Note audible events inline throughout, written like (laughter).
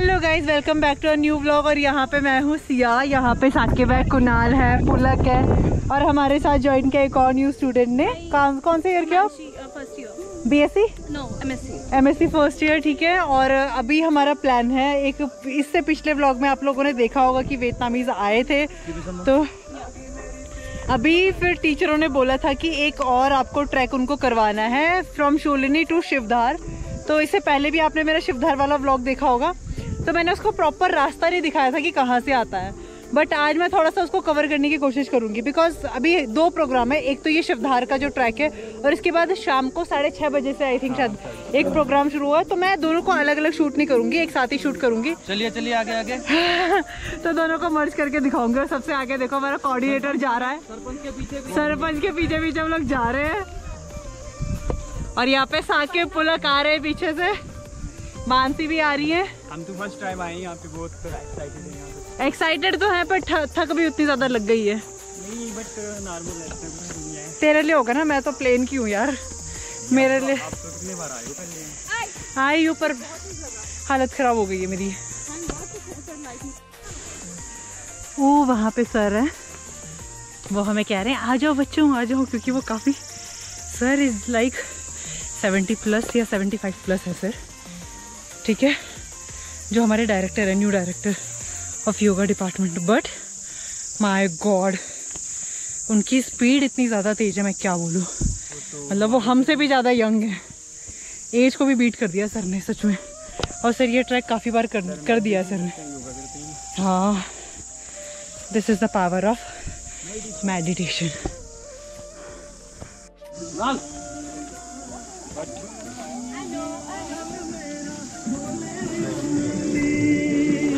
Hello guys welcome back to new blog और यहाँ पे मैं हूँ सिया। यहाँ पे साथ के बैग कुनाल है पुलक है। और हमारे साथ ज्वाइन किया एक और न्यू स्टूडेंट ने। कौन कौन से ईयर किया first year B S C no M S C first year ठीक है। और अभी हमारा प्लान है एक इससे पिछले ब्लॉग में आप लोगों ने देखा होगा कि वियतनामीज आए थे। तो अभी फिर टीचरों ने बोला था कि एक और आपको ट्रैक उनको करवाना है फ्रॉम शोलिनी टू शिवधार तो इससे पहले भी आपने मेरा शिवधार वाला ब्लॉग देखा होगा। तो मैंने उसको प्रॉपर रास्ता नहीं दिखाया था कि कहाँ से आता है। बट आज मैं थोड़ा सा उसको कवर करने की कोशिश करूँगी बिकॉज़ अभी दो प्रोग्राम है। एक तो ये शिवधार का जो ट्रैक है और इसके बाद शाम को साढ़े छः बजे से आई थिंक शायद एक प्रोग्राम शुरू हुआ। तो मैं दोनों को अलग अलग शूट नहीं करूँगी एक साथ ही शूट करूँगी। चलिए चलिए आगे आगे। (laughs) तो दोनों को मर्ज करके दिखाऊँगी और सबसे आगे देखो हमारा कोऑर्डिनेटर जा रहा है। सरपंच के पीछे सरपंच के पीछे पीछे हम लोग जा रहे हैं। और यहाँ पे साके पुलक आ रहे हैं पीछे से। मानसी भी आ रही है। हम तो फ़र्स्ट टाइम आए हैं यहाँ पे बहुत एक्साइटेड हैं यहाँ पे। एक्साइटेड तो है पर थक भी उतनी ज़्यादा लग गई है। नहीं बट नॉर्मल है है। तेरे लिए होगा ना मैं तो प्लेन की हूँ यार? मेरे लिए आप तो कितने बार आए हो पहले? आई हूँ पर हालत खराब हो गई है मेरी। वो वहाँ पे सर है। वो हमें कह रहे हैं आ जाओ बच्चों आ जाओ क्योंकि वो काफ़ी sir is like seventy plus या सेवेंटी फाइव प्लस है सर। ठीक है? जो हमारे डायरेक्टर है new director of yoga department but my god उनकी स्पीड इतनी ज़्यादा तेज है मैं क्या बोलूँ? मतलब वो हमसे भी ज़्यादा यंग है। एज को भी बीट कर दिया सर ने सच में। और सर ये ट्रैक काफ़ी बार कर कर दिया सर ने। हाँ। This is the power of meditation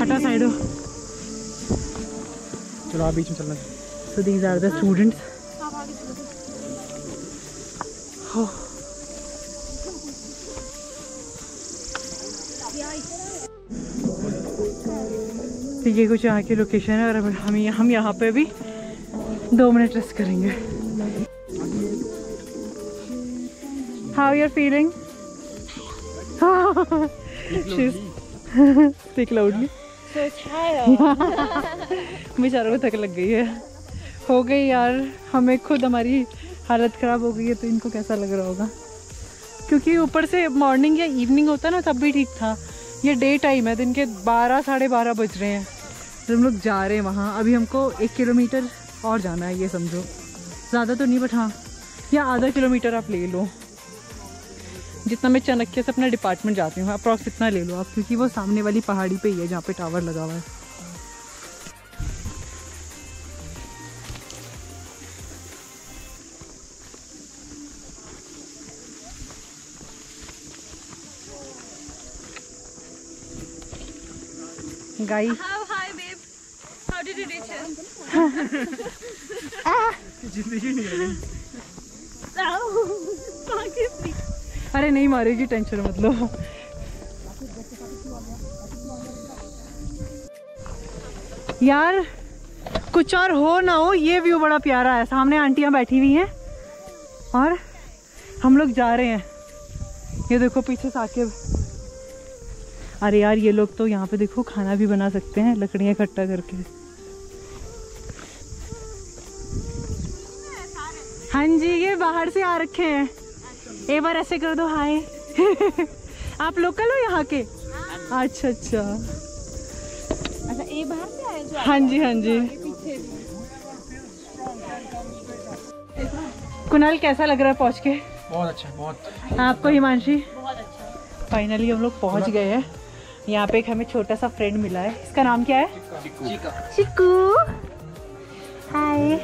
हटा साइड हो। चलो आप बीच में चलना। These are the students. Oh. तो ये कुछ यहाँ की लोकेशन है और अब हम हम यहाँ पे भी दो मिनट रेस्ट करेंगे। How you are feeling speak loudly (laughs) बेचारों को थक लग गई है। हो गई यार। हमें खुद हमारी हालत ख़राब हो गई है तो इनको कैसा लग रहा होगा? क्योंकि ऊपर से मॉर्निंग या इवनिंग होता ना तब भी ठीक था। ये डे टाइम है दिन के बारह साढ़े बारह बज रहे हैं। तो हम लोग जा रहे हैं वहाँ अभी हमको एक किलोमीटर और जाना है ये समझो। ज़्यादा तो नहीं बट हाँ। या आधा किलोमीटर आप ले लो। जितना मैं चाणक्य से अपना डिपार्टमेंट जाती हूँ। अप्रॉक्स इतना ले लो आप क्योंकि वो सामने वाली पहाड़ी पे ही है जहाँ पे टावर लगा हुआ है। गाई How hi babe? How did you reach here? (laughs) (laughs) ज़िंदगी नहीं (laughs) अरे नहीं मारेगी टेंशन मतलब यार, कुछ और हो ना हो, ये व्यू बड़ा प्यारा है। सामने आंटियाँ बैठी हुई हैं, और हम लोग जा रहे हैं। ये देखो पीछे साकिब। अरे यार, ये लोग तो यहाँ पे देखो खाना भी बना सकते हैं, लकड़ियाँ इकट्ठा करके। हाँ जी, ये बाहर से आ रखे हैं। एक बार ऐसे कर दो हाय। (laughs) आप लोकल हो यहाँ के? अच्छा अच्छा। अच्छा ये बाहर से आए जो हाँ जी हाँ जी। कुणाल कैसा लग रहा है पहुँच के? बहुत अच्छा बहुत। आपको हिमांशी? फाइनली हम लोग पहुँच गए हैं। यहाँ पे एक हमें छोटा सा फ्रेंड मिला है। इसका नाम क्या है? चिक्कू। हाय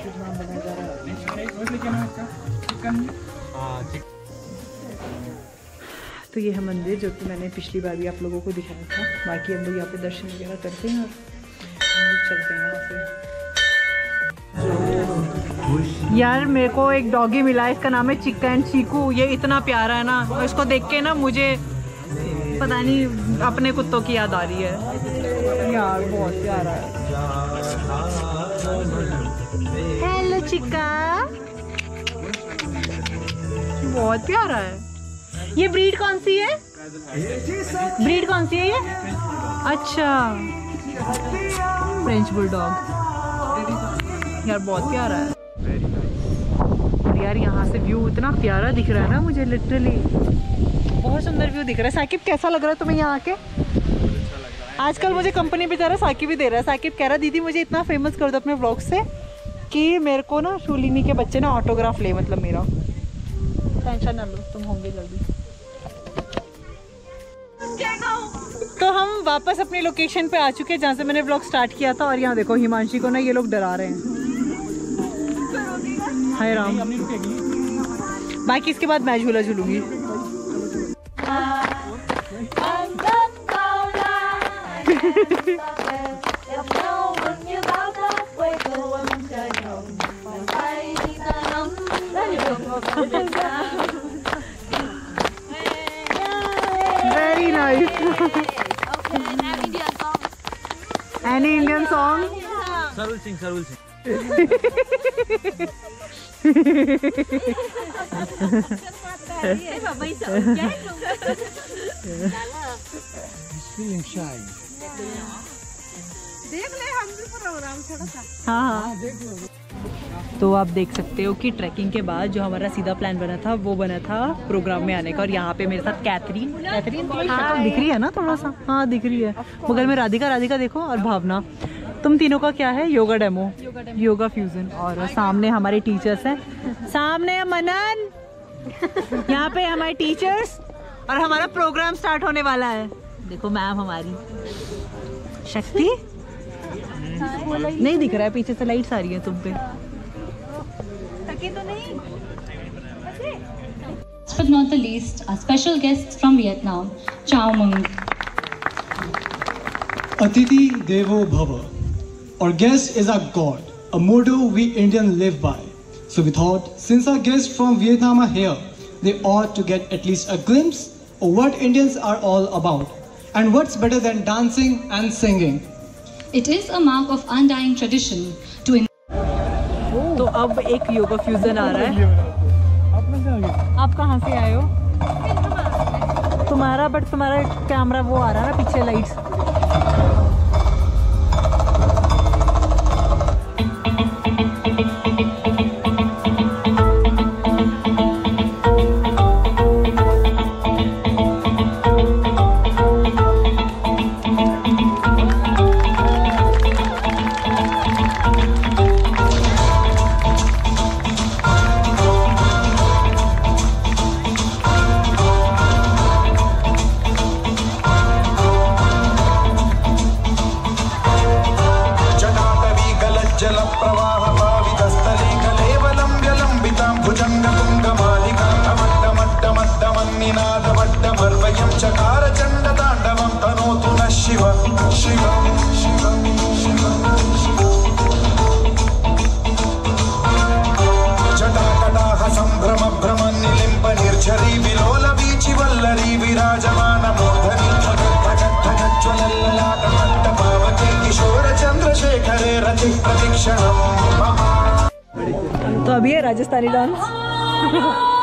तो ये है मंदिर जो कि मैंने पिछली बार भी आप लोगों को दिखाया था। बाकी हम लोग यहाँ पे दर्शन वगैरह करते हैं और चलते हैं यहाँ से यार, मेरे को एक डॉगी मिला, इसका नाम है चिक्का एंड चीकू ये इतना प्यारा है ना, और इसको देख के ना मुझे पता नहीं, अपने कुत्तों की याद आ रही है। यार, बहुत प्यारा है। हेलो चिक्का बहुत प्यारा है। ये ब्रीड कौन सी है? ब्रीड कौन सी है ये? अच्छा। फ्रेंच बुलडॉग यार, बहुत प्यारा है। यार, यहाँ से व्यू इतना प्यारा दिख रहा है ना मुझे लिटरली बहुत सुंदर व्यू दिख रहा है। साकिब, कैसा लग रहा है तुम्हें यहाँ आके? आजकल मुझे कंपनी भी दे रहा है, साकिब भी दे रहा है। साकिब कह रहा दीदी, मुझे इतना फ़ेमस कर दो अपने ब्लॉग से कि मेरे को ना शूलिनी के बच्चे ना ऑटोग्राफ ले मतलब मेरा। टेंशन ना लो, तुम होंगे जल्दी। तो हम वापस अपनी लोकेशन पे आ चुके हैं जहाँ से मैंने ब्लॉग स्टार्ट किया था और यहाँ देखो हिमांशी को ना ये लोग डरा रहे हैं। हाय राम। बाकी इसके बाद मैं झूला झूलूँगी। (laughs) Sarul Singh, Sarul Singh. Feeling shy. हाँ हाँ। तो आप देख सकते हो कि ट्रैकिंग के बाद जो हमारा सीधा प्लान बना था वो बना था प्रोग्राम में आने का। और यहाँ पे मेरे साथ कैथरीन कैथरीन तुम्हें दिख रही है ना थोड़ा सा? हाँ। दिख रही है। बगल में राधिका राधिका देखो और भावना। तुम तीनों का क्या है? Yoga demo. Yoga fusion. और सामने हमारे टीचर्स हैं। सामने है मनन। (laughs) यहाँ पे हमारे टीचर्स। और हमारा प्रोग्राम स्टार्ट होने वाला है। देखो मैम हमारी। शक्ति? नहीं दिख रहा है पीछे से लाइट्स आ रही है तुम पे। Last but not the least, our special guests from Vietnam, Chao Mung. Atiti Devo Bhava. Our guest is our god, a motto we Indians live by. So we thought, since our guests from Vietnam are here, they ought to get at least a glimpse of what Indians are all about. And what's better than dancing and singing? It is a mark of undying tradition to in- तो अब एक yoga fusion आ रहा है आप कहाँ से आए हो तुम्हारा बट तुम्हारा कैमरा वो आ रहा है ना पीछे लाइट्स तो अभी है राजस्थानी डांस (laughs)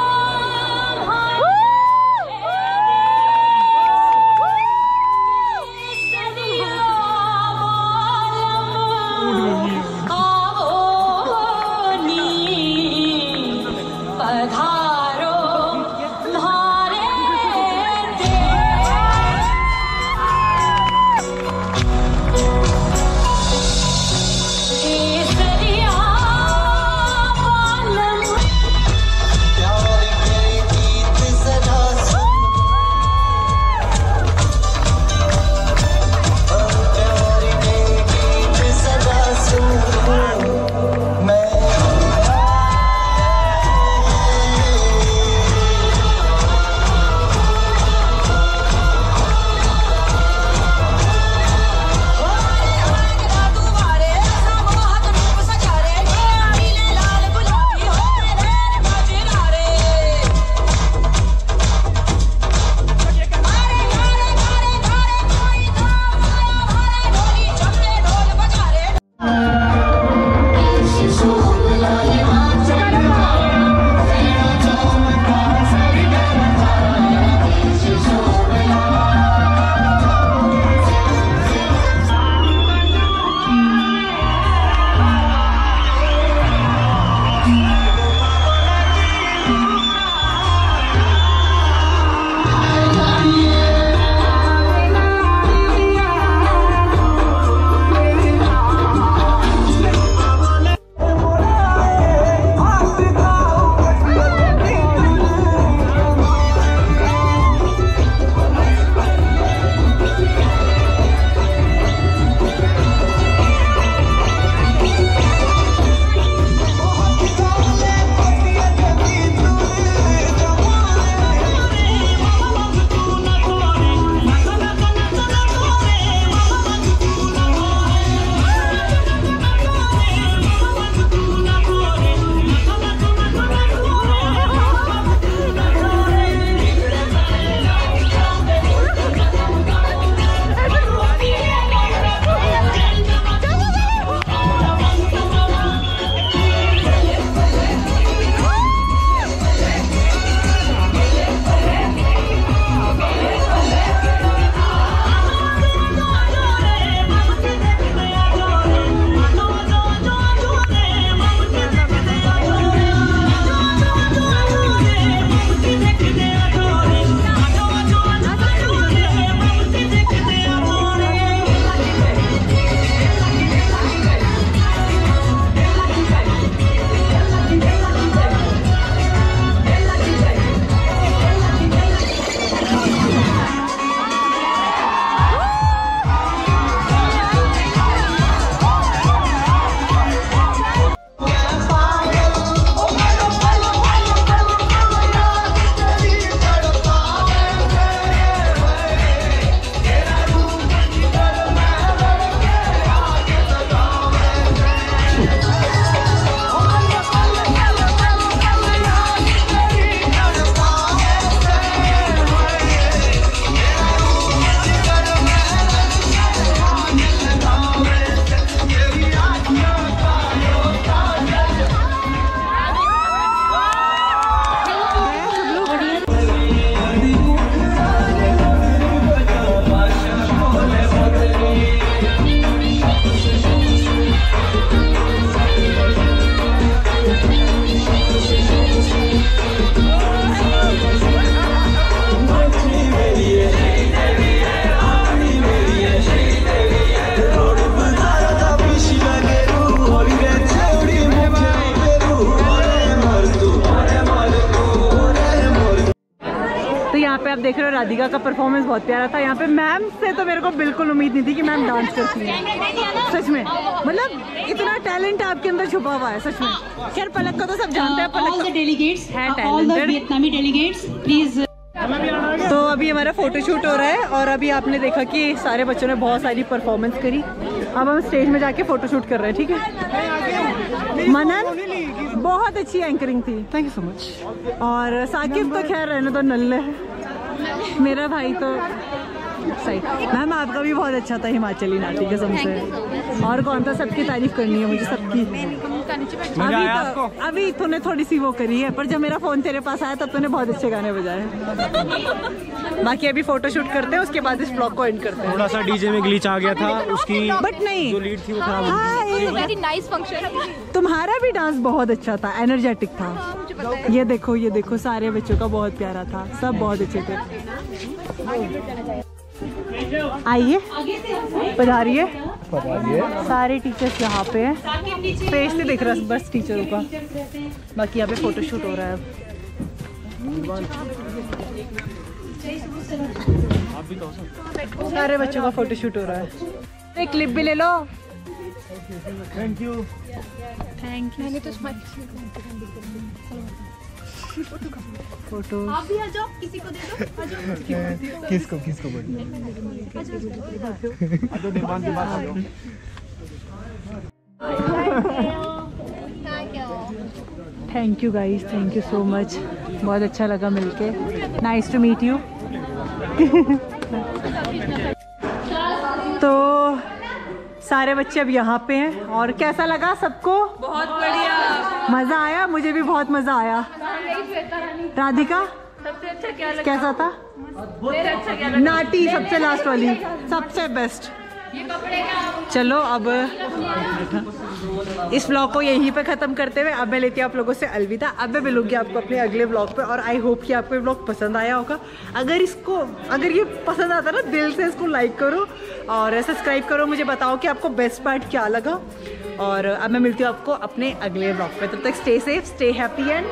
देख रहे हो राधिका का परफॉर्मेंस बहुत प्यारा था। यहाँ पे मैम से तो मेरे को बिल्कुल उम्मीद नहीं थी कि मैम डांस करती है। सच में। मतलब इतना टैलेंट आपके अंदर छुपा हुआ है सच में। खैर पलक को तो सब जानते हैं पलक है uh, तो अभी हमारा फ़ोटो शूट हो रहा है और अभी आपने देखा कि सारे बच्चों ने बहुत सारी परफॉर्मेंस करी। अब हम स्टेज में जाके फ़ोटो शूट कर रहे हैं ठीक है? मनन बहुत अच्छी एंकरिंग थी। Thank you so much. और साकिब तो खैर रहने तो नल्ले है। मेरा भाई तो सही। मैम आपका भी बहुत अच्छा था हिमाचली नाटी कसम से और कौन था? सबकी तारीफ़ करनी है मुझे सबकी। अभी तो, अभी तूने थोड़ी सी वो करी है पर जब मेरा फ़ोन तेरे पास आया तब तूने बहुत अच्छे गाने बजाए। बाकी अभी फ़ोटो शूट करते हैं उसके बाद इस ब्लॉग को एंड करते हैं। थोड़ा सा डीजे में ग्लिच आ गया था उसकी बट नहीं। जो लीड थी वो खराब हो गई। हाँ, वेरी नाइस फ़ंक्शन तुम्हारा भी डांस बहुत अच्छा था एनर्जेटिक था। ये देखो ये देखो, सारे बच्चों का बहुत प्यारा था। सब बहुत अच्छे थे। आइए। पधारिए। सारे टीचर्स यहाँ पे हैं। फेस नहीं दिख रहा बस टीचरों का। बाकी यहाँ पे फ़ोटो शूट हो रहा है सारे बच्चों का फ़ोटो शूट हो रहा है। एक क्लिप भी ले लो। थैंक यू मैंने तो फ़ोटो आप भी आ जाओ किसी को दे दो। आ जाओ। किसको किसको बोल thank you guys thank you so much बहुत अच्छा लगा मिलके। नाइस टू मीट यू तो सारे बच्चे अब यहाँ पे हैं। और कैसा लगा सबको? बहुत बढ़िया। मज़ा आया? मुझे भी बहुत मज़ा आया। राधिका? सबसे अच्छा क्या लगा? कैसा था? अच्छा क्या नाटी सबसे लास्ट वाली। सबसे बेस्ट चलो अब इस ब्लॉग को यहीं पे ख़त्म करते हुए अब मैं लेती हूँ आप लोगों से अलविदा। अब मैं मिलूँगी आपको अपने अगले ब्लॉग पे और आई होप कि आपको ये ब्लॉग पसंद आया होगा। अगर इसको, अगर ये पसंद आता ना, दिल से इसको लाइक करो और सब्सक्राइब करो, मुझे बताओ कि आपको बेस्ट पार्ट क्या लगा। और अब मैं मिलती हूँ आपको अपने अगले ब्लॉग पे। तब तो तक stay safe stay happy and